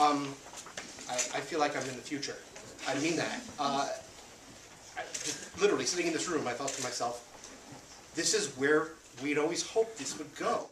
Um, I, I feel like I'm in the future. I mean that. Uh, I, literally, sitting in this room, I thought to myself, this is where we'd always hoped this would go.